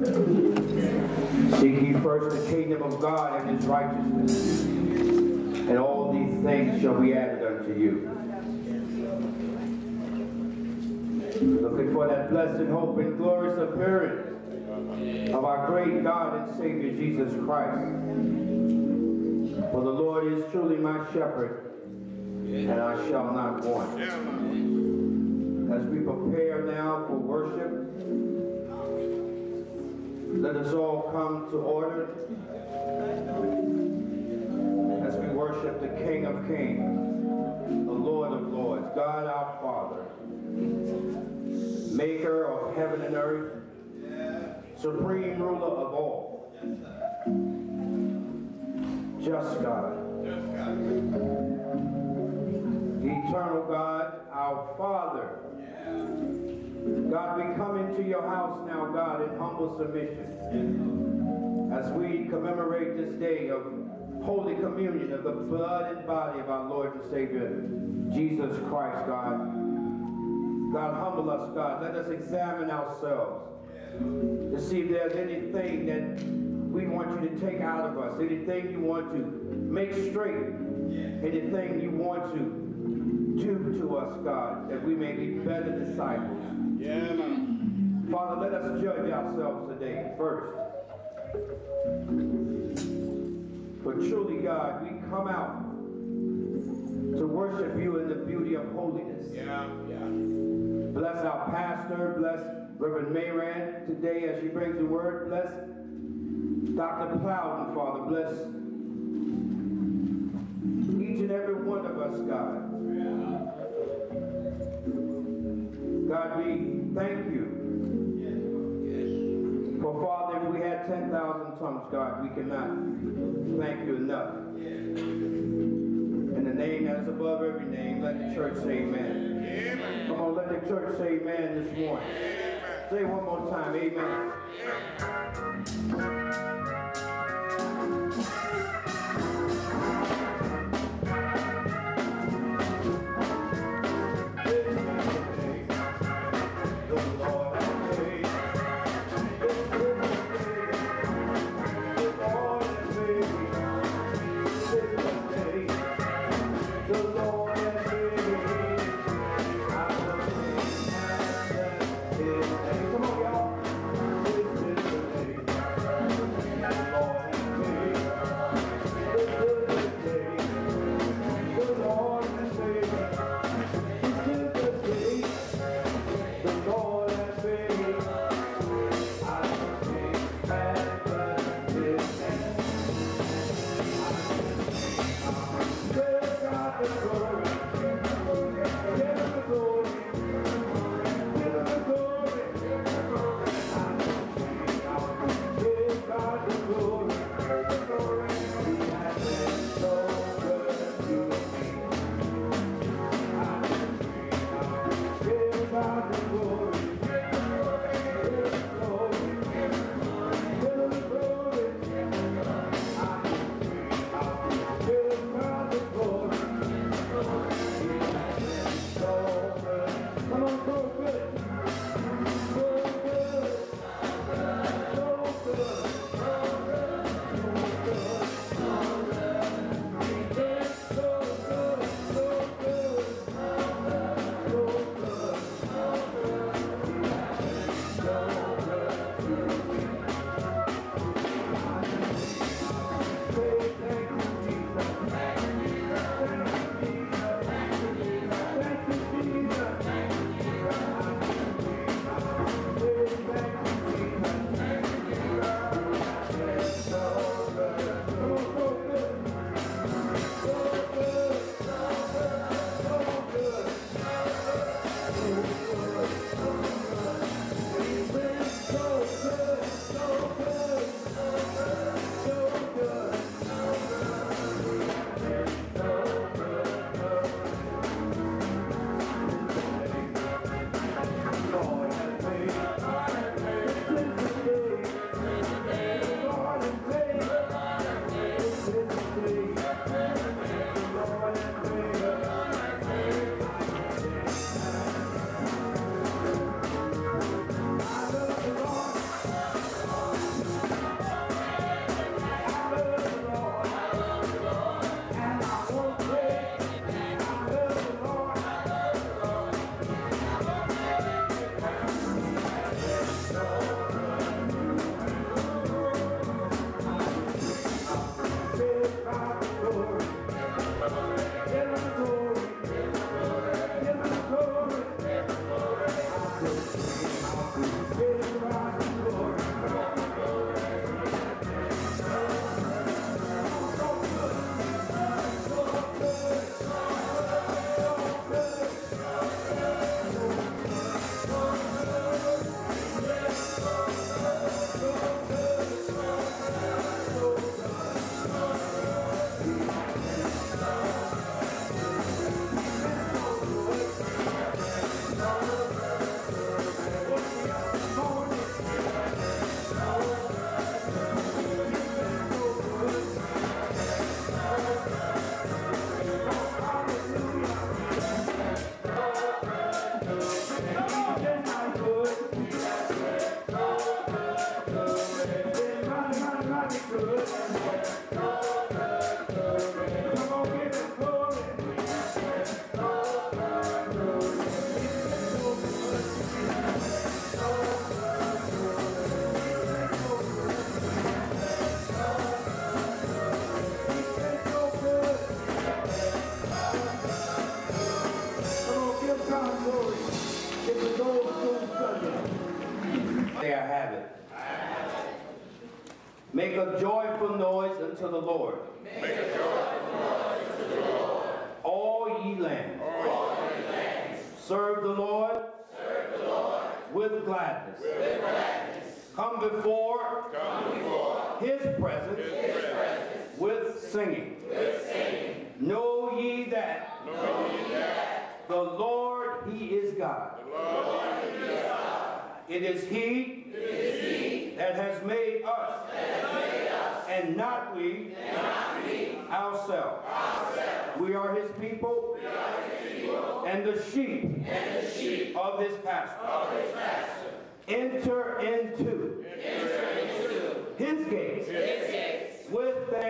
Seek ye first the kingdom of God and his righteousness, and all these things shall be added unto you. Looking for that blessed hope and glorious appearance of our great God and Savior Jesus Christ. For the Lord is truly my shepherd, and I shall not want. As we prepare now for worship, let us all come to order as we worship the King of Kings, the Lord of Lords, God our Father, maker of heaven and earth, supreme ruler of all, just God, eternal God, our Father. God, we come into your house now, God, in humble submission. As we commemorate this day of Holy Communion of the blood and body of our Lord and Savior, Jesus Christ, God. God, humble us, God. Let us examine ourselves to see if there's anything that we want you to take out of us, anything you want to make straight, anything you want to do to us, God, that we may be better disciples. Yeah, man. Father, let us judge ourselves today first. For truly, God, we come out to worship you in the beauty of holiness. Yeah, yeah. Bless our pastor, bless Reverend Mayrant today as she brings the word. Bless Dr. Plowden, Father. Bless each and every one of us, God. God, we thank you. For Father, if we had 10,000 tongues, God, we cannot thank you enough. In the name that is above every name, let the church say amen. Amen. Come on, let the church say amen this morning. Say one more time, amen. Come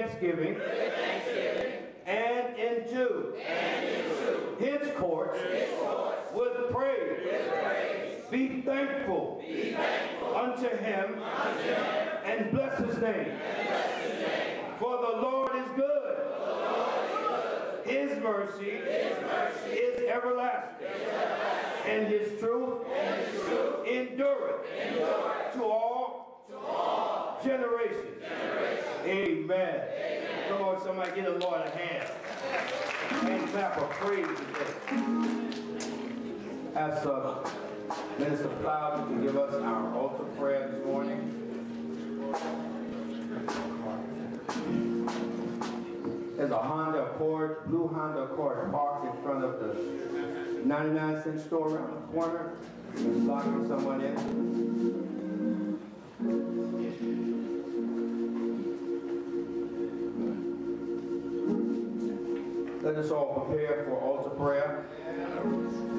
thanksgiving, with thanksgiving, and into and into His courts His courts with praise. with praise. Be thankful Be thankful unto Him unto Him, and bless His name. and bless His name. For the Lord is good. His mercy His mercy is everlasting, and His truth endureth to all generations. Amen. Come on, somebody give the Lord a hand. Hand clap of praise today. As uh, Minister Plowden to give us our altar prayer this morning. There's a Honda Accord, blue Honda Accord parked in front of the 99 cent store around the corner. It's blocking someone in. Let us all prepare for altar prayer.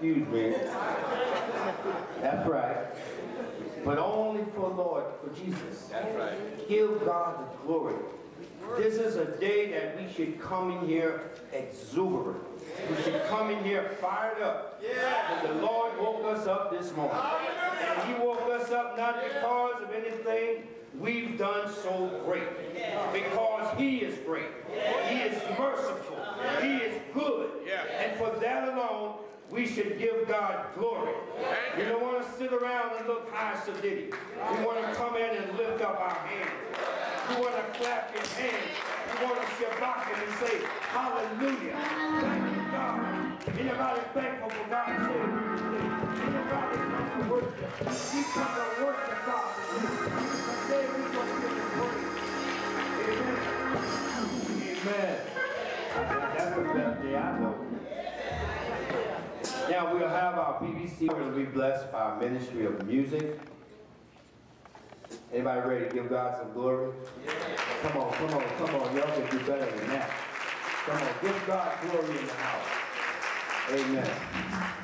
Excuse me. That's right. But only for Lord, for Jesus. That's right. Give God the glory. This is a day that we should come in here exuberant. We should come in here fired up. Because the Lord woke us up this morning. And he woke us up not because of anything we've done so great. Because he is great. He is merciful. He is good. Yeah. And for that alone, we should give God glory. We don't want to sit around and look high so diddy. We want to come in and lift up our hands. We want to clap your hands. We want to shabach and say, hallelujah. Thank you, God. Anybody thankful for God's today? Anybody come to worship? We come to worship God today. Today we going to give him praise. Amen. Amen. That's the best day I know. Now we'll have our. We're going to be blessed by our ministry of music. Anybody ready to give God some glory? Come on, come on, come on. Y'all can do better than that. Come on, give God glory in the house. Amen.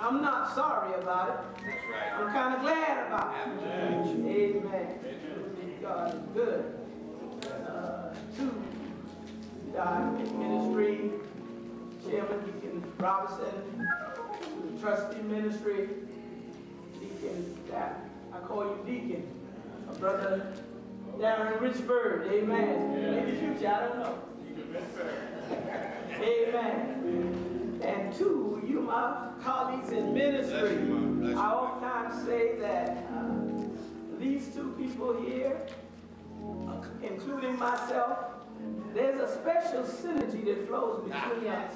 I'm not sorry about it. That's right. I'm kind of glad about it. Amen. God is good. Uh, to God ministry, Chairman Deacon Robinson, trustee ministry, Deacon, that I call you Deacon, my brother Darren Richburg, amen. Maybe future, I don't know. Amen. And two, you my colleagues in ministry. I oftentimes say that uh, these two people here, uh, including myself, there's a special synergy that flows between us.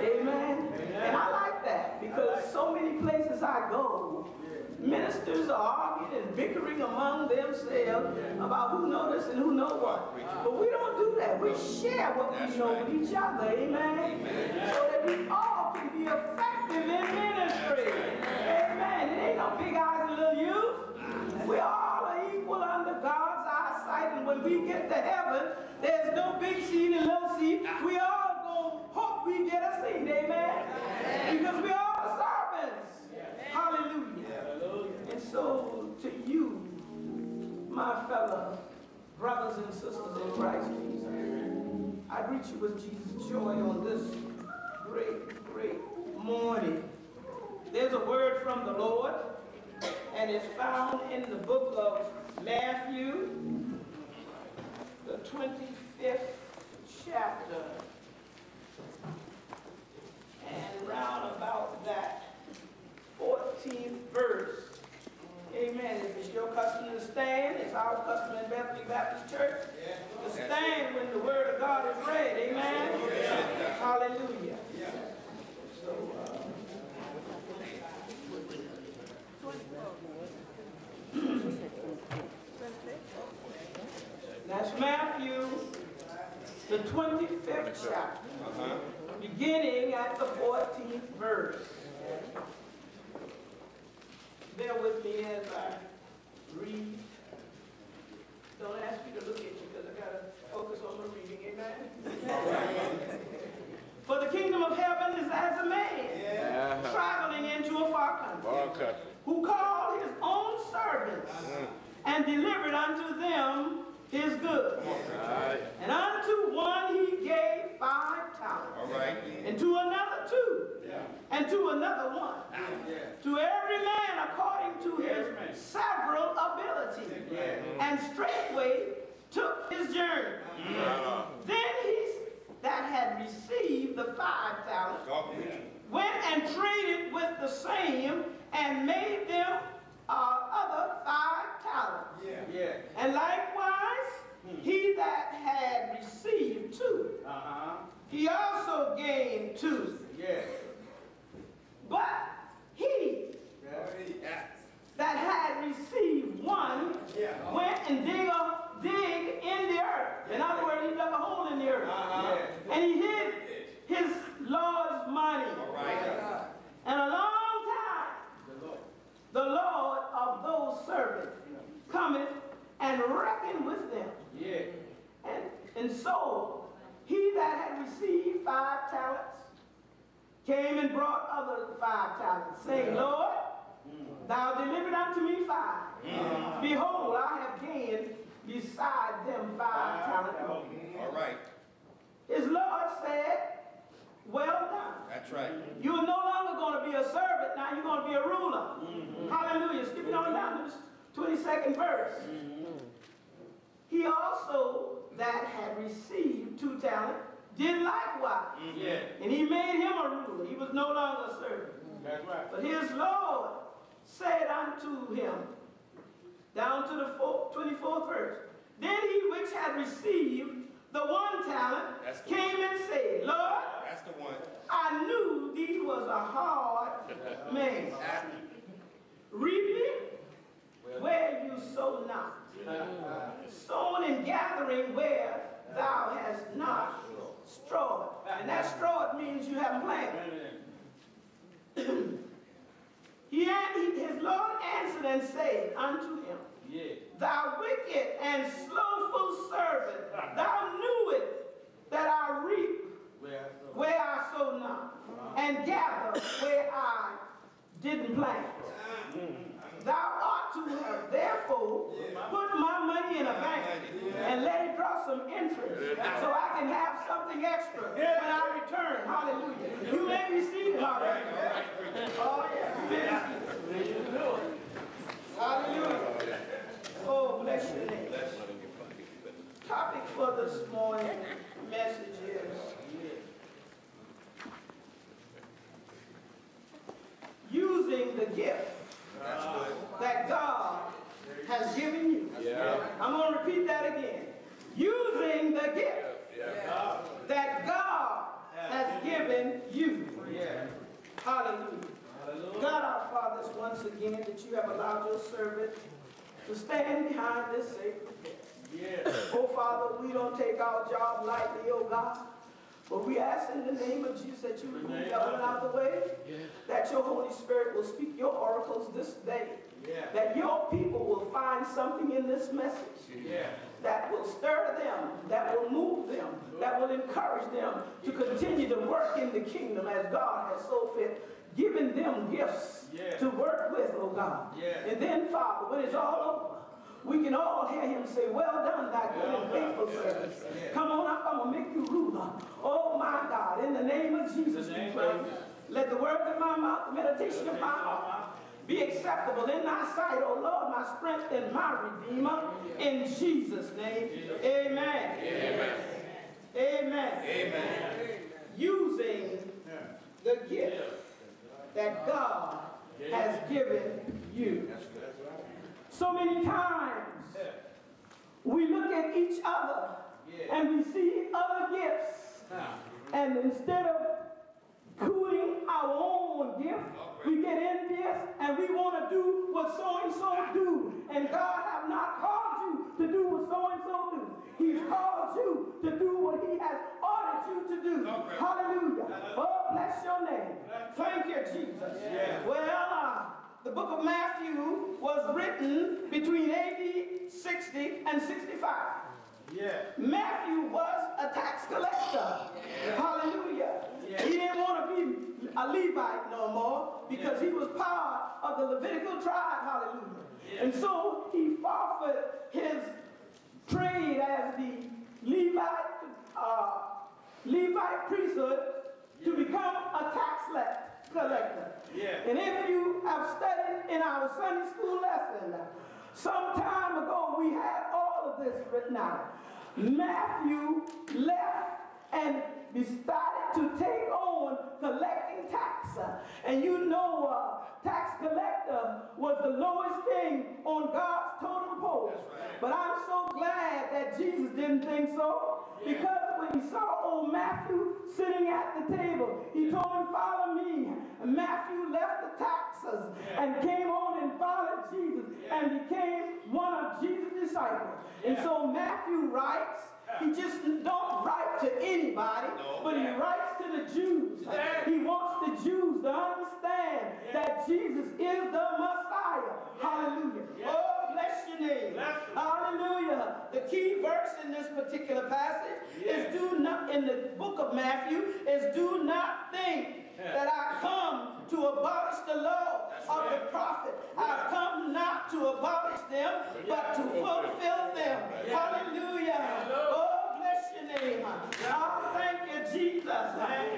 Amen. And I like that because so many places I go, ministers are arguing and bickering among themselves about who know this and who know what. But we don't do that. We share what we know with each other. Amen. So that we all can be effective in ministry. Amen. It ain't no big I's and little U's. We all are equal under God's eyesight. And when we get to heaven, there's no big seat and little seat. We all I greet you with Jesus' joy on this great, great morning. There's a word from the Lord, and it's found in the book of Matthew, the 25th chapter. And round about that 14th verse. Amen. If it's your custom to stand, it's our custom in Bethany Baptist Church to stand when the word of God is read. Amen. Hallelujah. So, uh, that's Matthew, the 25th chapter, beginning at the 14th verse. Bear with me as I read. Don't ask me to look at you because I gotta focus on the reading, amen? For the kingdom of heaven is as a man traveling into a far country who called his own servants mm. and delivered unto them his goods. And unto one he gave five talents, All right. and to another two, and to another one. To every man according to his several ability. And straightway took his journey. Then he that had received the five talents went and traded with the same and made them uh, other five and gather where I didn't plant. Thou ought to have therefore put my money in a bank and let it draw some interest so I can have something extra when I return. Hallelujah. You may be seated already. Oh, yeah. You may. Hallelujah. Oh, bless your name. Topic for this morning message is using the gift that God has given you. I'm going to repeat that again. Using the gift that God has given you. Hallelujah. God our fathers, once again that you have allowed your servant to stand behind this sacred text. Oh Father, we don't take our job lightly, oh God. But we ask in the name of Jesus that you remove the other out of the way, that your Holy Spirit will speak your oracles this day, that your people will find something in this message that will stir them, that will move them, that will encourage them to continue to work in the kingdom as God has so fit, given them gifts to work with, oh God. And then, Father, when it's all over, we can all hear him say, Well done, thy good and faithful servant. Come on up, I'm gonna make you ruler. Oh my God, in the name of Jesus, we pray. Let the words of my mouth, the meditation of my heart be acceptable in thy sight, O Lord, my strength and my redeemer. In Jesus' name, amen. Amen. Amen. Amen. Using the gift that God has given you. So many times we look at each other and we see other gifts. And instead of doing our own gift, we get envious and we want to do what so and so do. And God have not called you to do what so and so do. He's called you to do what he has ordered you to do. Hallelujah. Oh, bless your name. Thank you, Jesus. Well, uh, the book of Matthew was written between AD 60 and 65. Yeah. Matthew was a tax collector. Hallelujah. He didn't want to be a Levite no more because he was part of the Levitical tribe. Hallelujah. And so he forfeited his trade as the Levite, uh, Levite priesthood to become a tax le- collector. And if you have studied in our Sunday school lesson, some time ago we had all of this written out. Matthew left and decided to take on collecting tax. And you know, uh, tax collector was the lowest thing on God's totem pole. But I'm so glad that Jesus didn't think so. Because when he saw old Matthew sitting at the table, he told him, Follow me. And Matthew left the taxes and came on and followed Jesus and became one of Jesus' disciples. And so Matthew writes, he just don't write to anybody, but he writes to the Jews. He wants the Jews to understand that Jesus is the Messiah. Hallelujah. Oh, bless your name. Hallelujah. The key verse in this particular passage is do not, in the book of Matthew, is do not think that I come to abolish the law of the prophet. I've come not to abolish them, but to fulfill them. Hallelujah. Oh, bless your name. Oh, thank you, Jesus.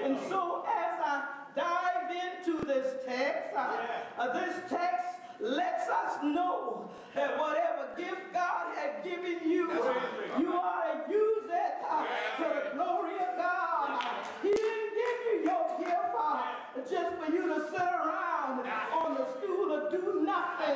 And so as I dive into this text, uh, uh, this text lets us know that whatever gift God had given you, you ought to use it uh, to the glory of God. He didn't give you your gift uh, just for you to sit around on the stool or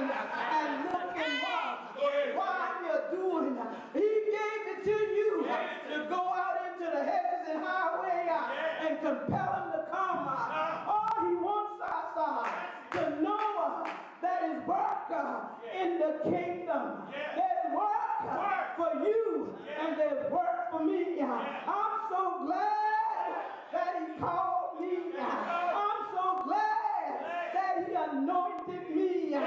and look and wonder why you're doing. He gave it to you to go out into the hedges and highway uh, and compel him to come. uh. Oh, he wants us uh, to know that is work in the kingdom. There's work uh, for you and there's work for me. I'm so glad that he called me. I'm so glad that he anointed me. I'm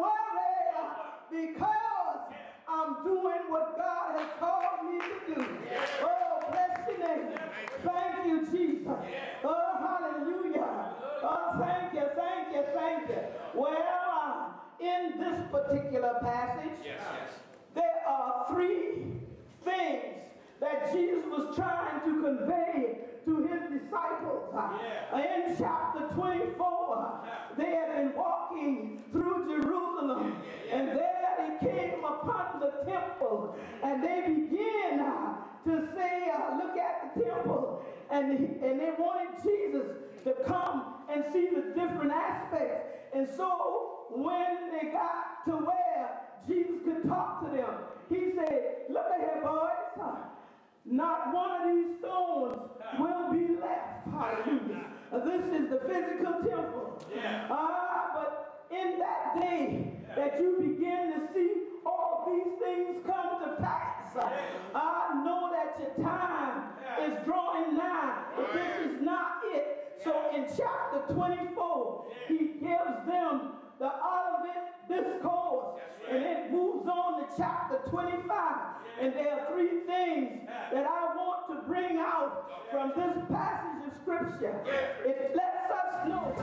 worry because I'm doing what God has called me to do. Oh, bless your name. Thank you, Jesus. Oh, hallelujah. Oh, thank you, thank you, thank you. Well, uh, in this particular passage, there are three things that Jesus was trying to convey to his disciples. Uh, In chapter 24, they had been walking through Jerusalem, and there they came upon the temple, and they began uh, to say, uh, Look at the temple, and, he- and they wanted Jesus to come and see the different aspects. And so when they got to where Jesus could talk to them, he said, Look ahead, boys. Not one of these stones will be left. Hallelujah. This is the physical temple. Ah, but in that day that you begin to see all these things come to pass, I know that your time is drawing nigh, but this is not it. So in chapter 24, he gives them the Olivet Discourse, and it moves on to chapter 25. And there are three things that I want to bring out from this passage of scripture. It lets us know.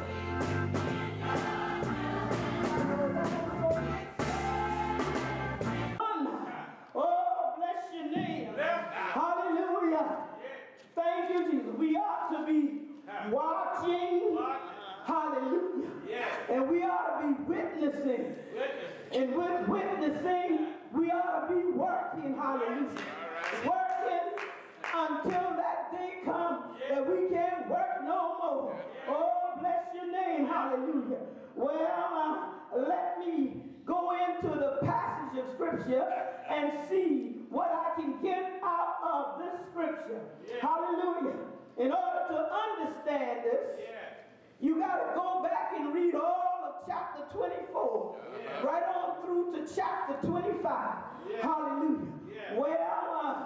Oh, bless your name. Hallelujah. Thank you, Jesus. We ought to be watching. Hallelujah. And we ought to be witnessing. And with witnessing, we ought to be working. Hallelujah. Working until that day comes that we can't work no more. Oh, bless your name. Hallelujah. Well, uh, let me go into the passage of scripture and see what I can get out of this scripture. Hallelujah. In order to understand this, you got to go back and read all of chapter 24, right on through to chapter 25. Hallelujah. Well, uh,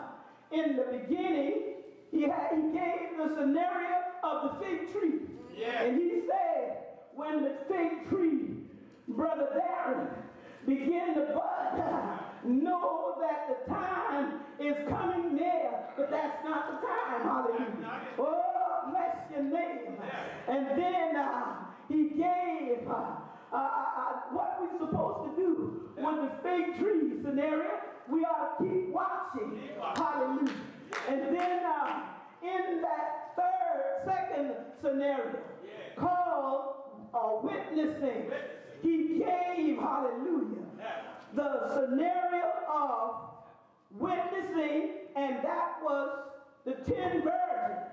in the beginning, he, had, he gave the scenario of the fig tree. And he said, when the fig tree, Brother Darren, begin to bud, know that the time is coming near, but that's not the time. Hallelujah. Oh, your name. And then uh, he gave uh, uh, uh, what we're supposed to do with the fig tree scenario. We ought to keep watching. Hallelujah. And then uh, in that third, second scenario called uh, witnessing, he gave, hallelujah, the scenario of witnessing, and that was the ten virgins.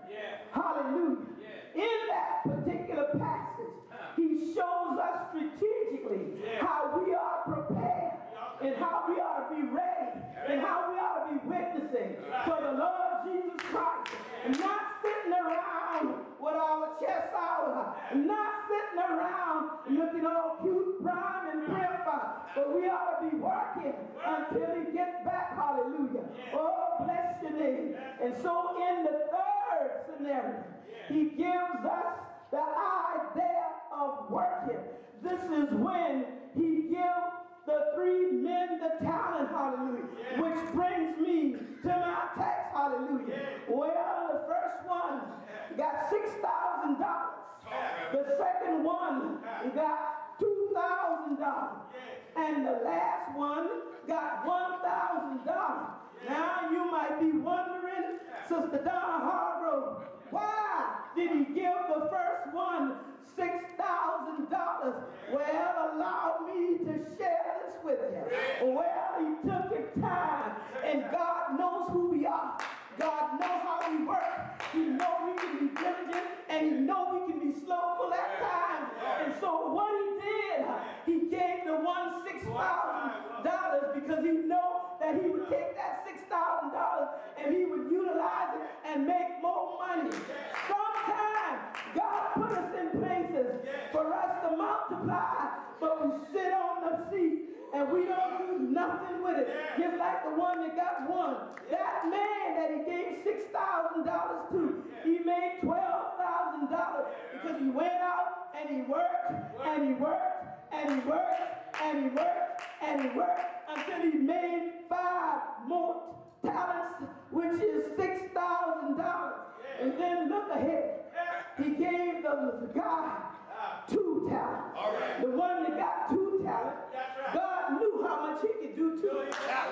Hallelujah. In that particular passage, he shows us strategically how we are prepared and how we ought to be ready and how we ought to be witnessing for the Lord Jesus Christ. And not sitting around with our chests out, not sitting around looking all cute, prime, and pimp, but we ought to be working until he gets back. Hallelujah. Oh, bless name. And so in the third scenario, he gives us the idea of working. This is when he gives the three men the talent, hallelujah, which brings me to my text, hallelujah. Well, the first one got $6,000. The second one got $2,000. And the last one got $1,000. Now you might be wondering, Sister Donna Hargrove, why did he give the first one $6,000? Well, allow me to share this with you. Well, he took his time, and God knows who we are. God knows how we work. He knows we can be diligent, and he knows we can be slowful at times. And so what he did, he gave the one six thousand dollars because he know that he would take that six thousand dollars and he would utilize it and make more money. Sometimes God put us in places for us to multiply, but we sit on the seat and we don't do nothing with it. Just like the one that got one. That man that he gave $6,000 to, he made $12,000 because he went out and he worked and he worked and he worked and he worked and he worked until he made five more talents, which is six thousand dollars. And then look ahead. He gave the guy two talents. The one that got two talents. God knew how much he could do to.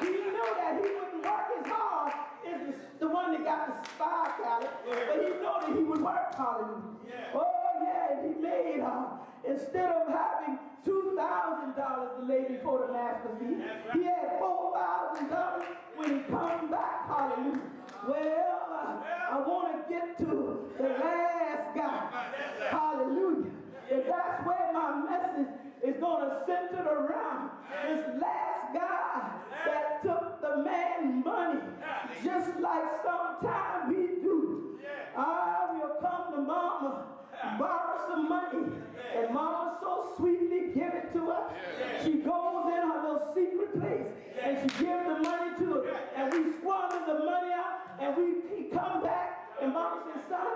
He knew that he wouldn't work as hard as the one that got the five talents, but he knew that he would work. Hallelujah. Oh, made, instead of having $2,000 to lay before the master's feet, he had $4,000 when he come back, hallelujah. Well, I want to get to the last guy, hallelujah. And that's where my message is going to center around this last guy that took the man money, just like sometimes we do. I will come to mama, borrow some money, and mama so sweetly give it to us. She goes in her little secret place and she gives the money to her, and we squander the money out, and we come back, and mama says, son,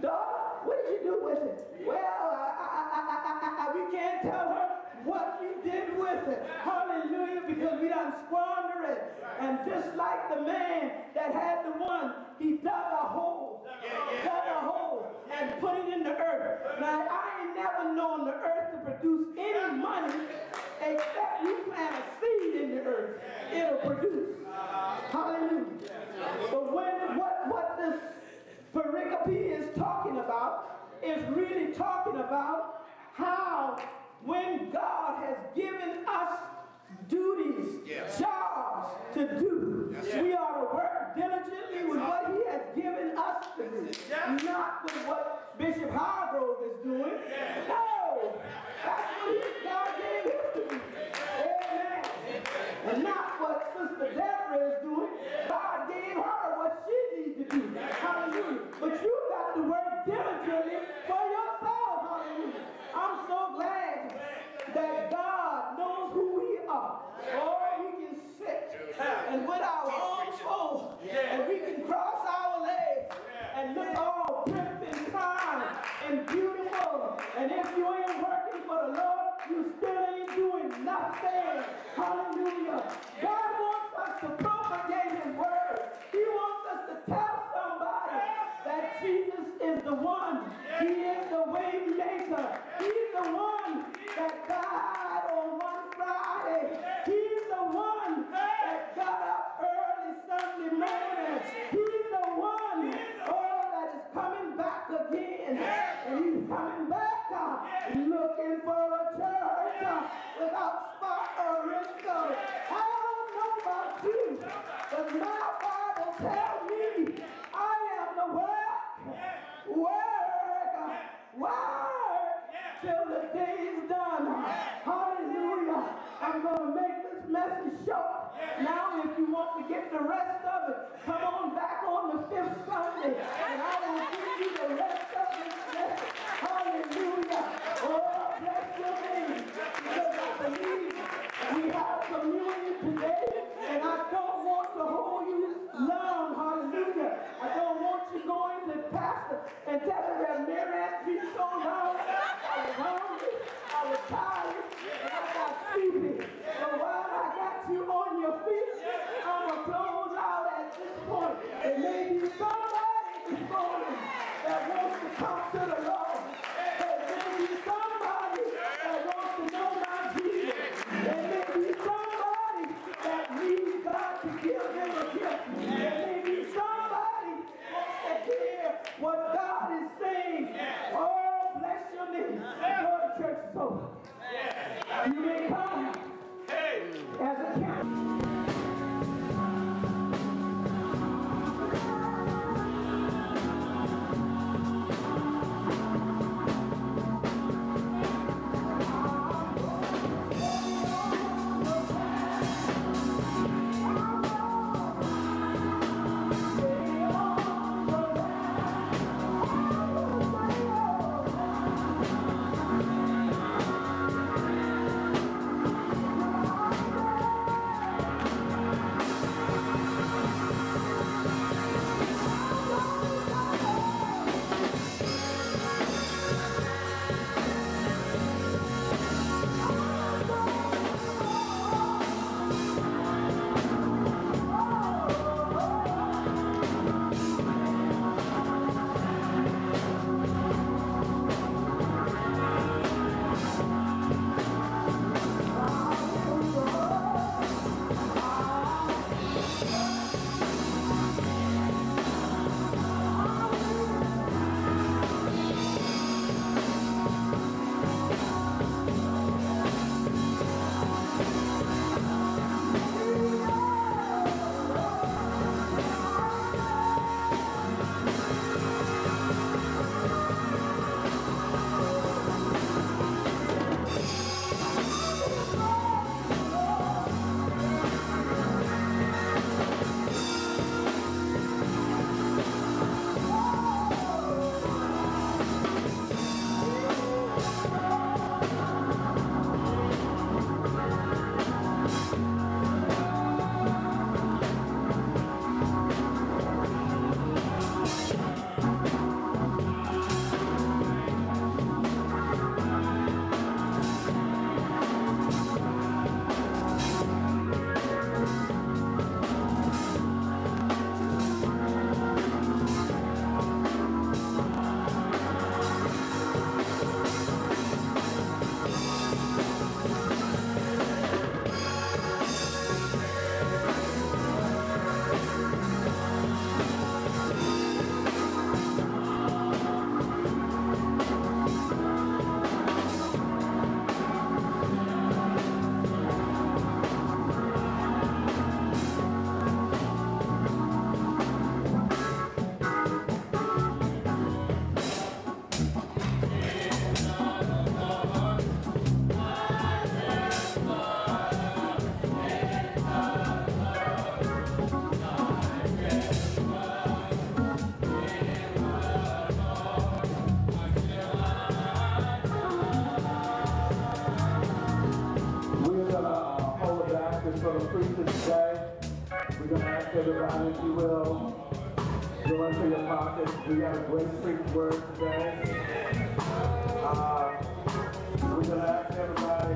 daughter, what did you do with it? Well, I, I, I, we can't tell her what we did with it. Hallelujah, because we don't squander it. And just like the man that had the one, he dug a hole, dug a hole, and put it in the earth. Now, I ain't never known the earth to produce any money except you plant a seed in the earth. It'll produce. Hallelujah. But when what, what this pericope is talking about is really talking about how when God has given us everybody if you will go into your pockets. We got a great preach word today. Uh, we're gonna ask everybody.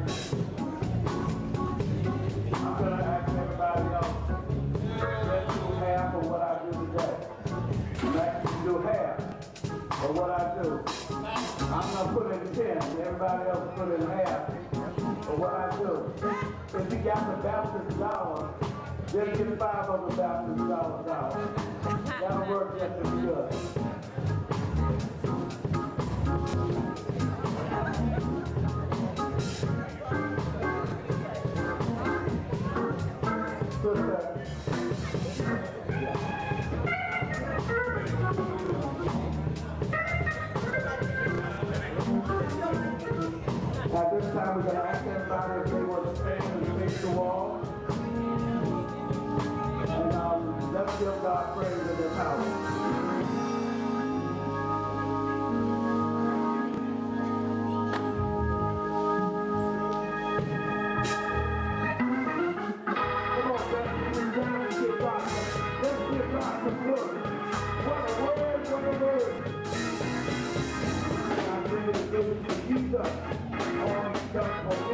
I'm gonna ask everybody else. Let's do half of what I do today. Let's do half of what I do. I'm gonna put in ten. Everybody else put in half of what I do. If you got the Baptist dollar, just get five of dollars. That'll work just as good. At this time, we're gonna ask everybody give God praise in get down and give God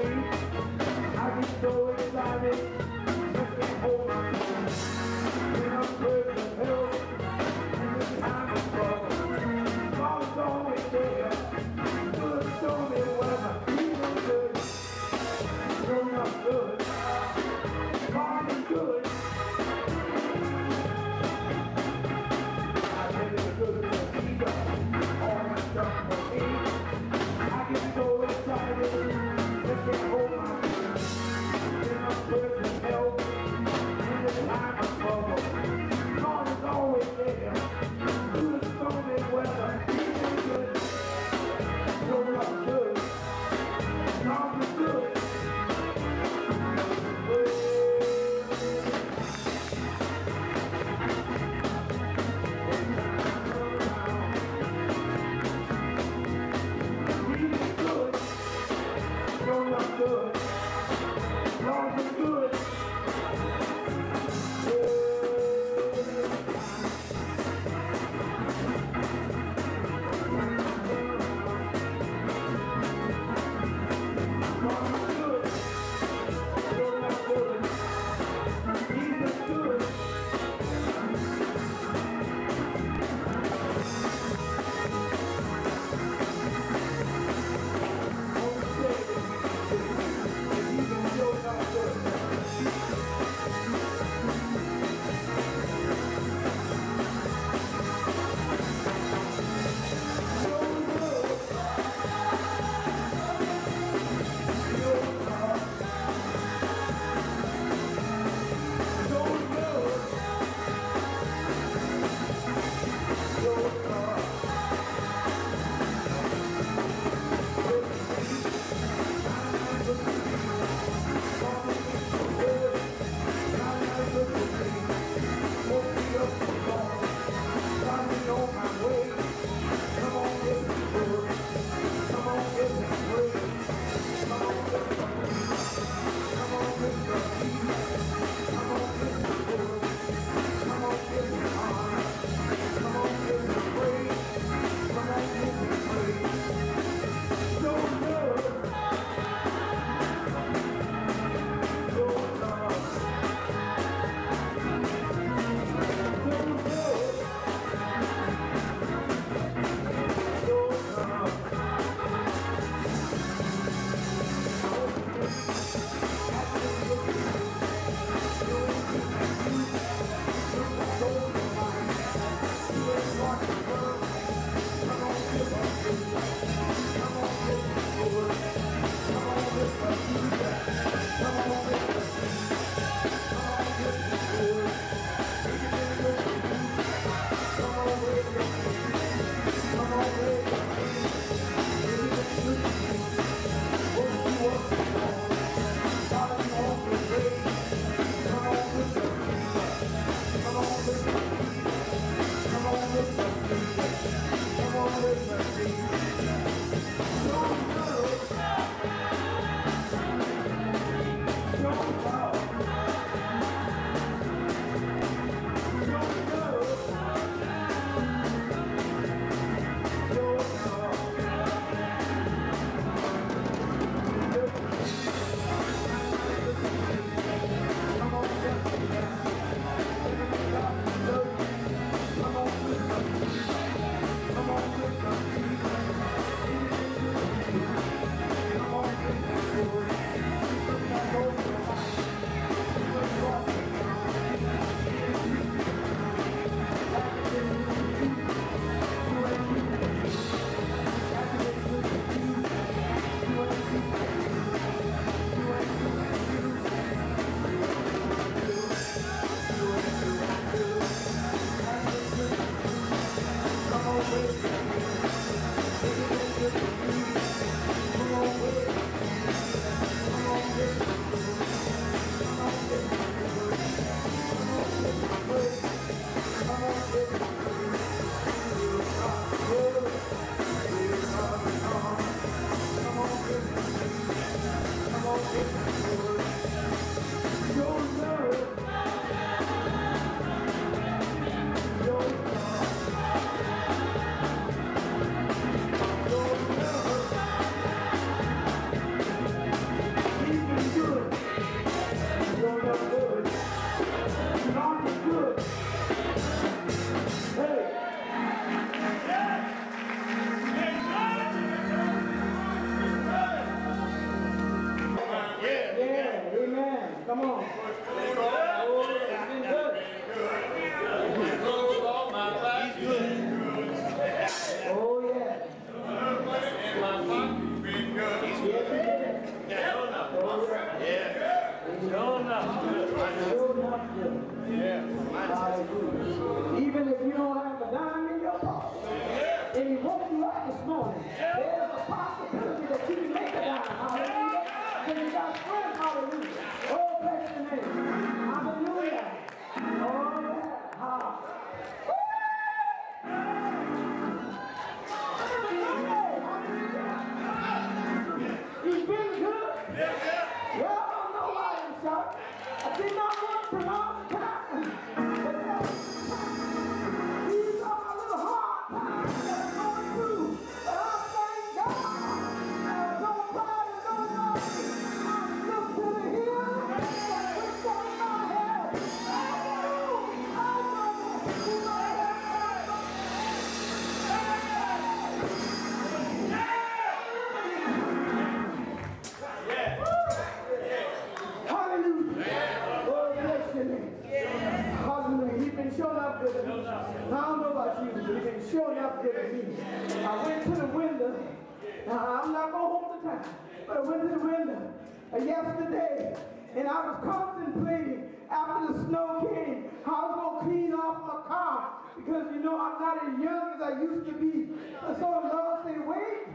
yesterday, and I was contemplating after the snow came, how I was going to clean off my car because, you know, I'm not as young as I used to be. So the Lord said, wait.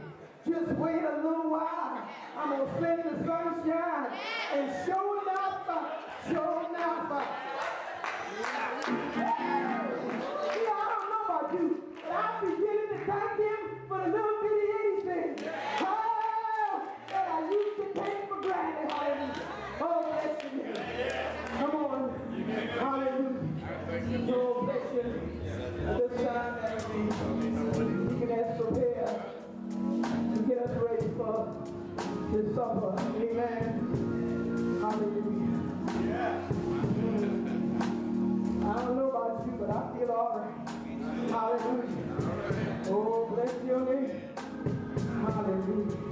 Just wait a little while. I'm going to send the sunshine. And sure enough, sure enough, See, I don't know about you, but I'm beginning to thank him for the little bitty anything. Oh, that I used to Hallelujah. Oh, bless your name. Come on. Hallelujah. Your. This time can ask to get us ready for his supper. Amen. Hallelujah. I don't know about you, but I feel all right. Hallelujah. Oh, bless your name. Hallelujah.